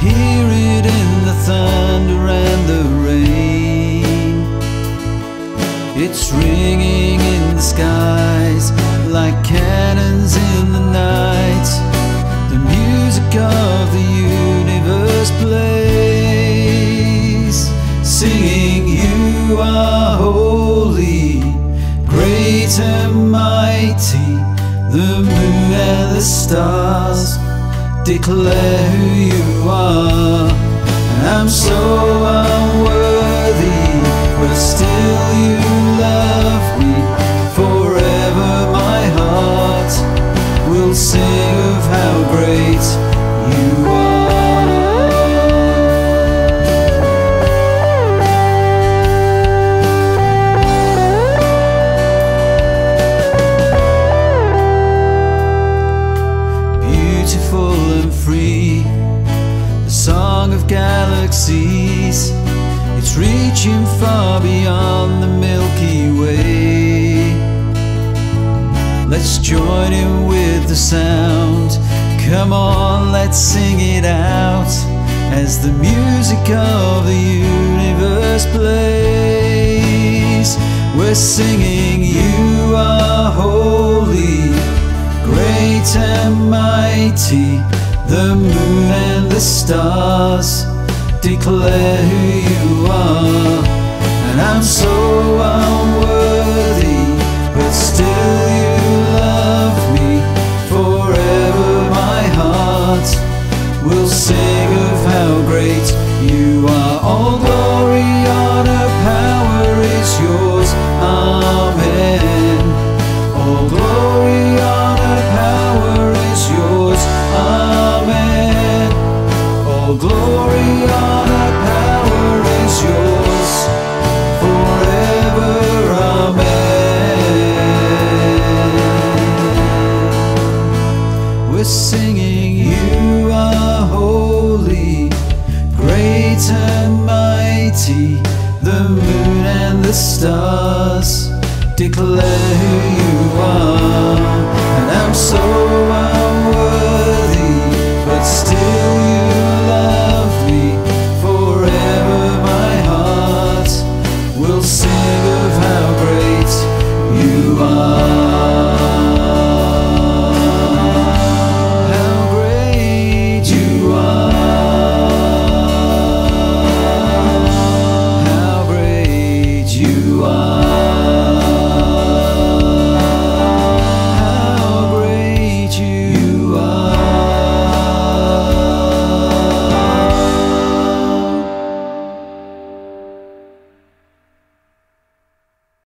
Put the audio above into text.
hear it in the thunder and the rain. It's ringing in the skies like cannons in the night. The music of the universe plays, singing, You are holy, great and mighty. The moon and the stars declare who you are. I'm so unworthy, but still you love me. Forever my heart will sing of how great you are. Galaxies, it's reaching far beyond the Milky Way. Let's join in with the sound. Come on, let's sing it out as the music of the universe plays. We're singing, You are holy great and mighty, the moon and the stars declare who you are. And I'm so unworthy, but still you love me. Forever my heart will sing of how great you are. Singing, You are holy, great and mighty. The moon and the stars declare who you are. And I'm so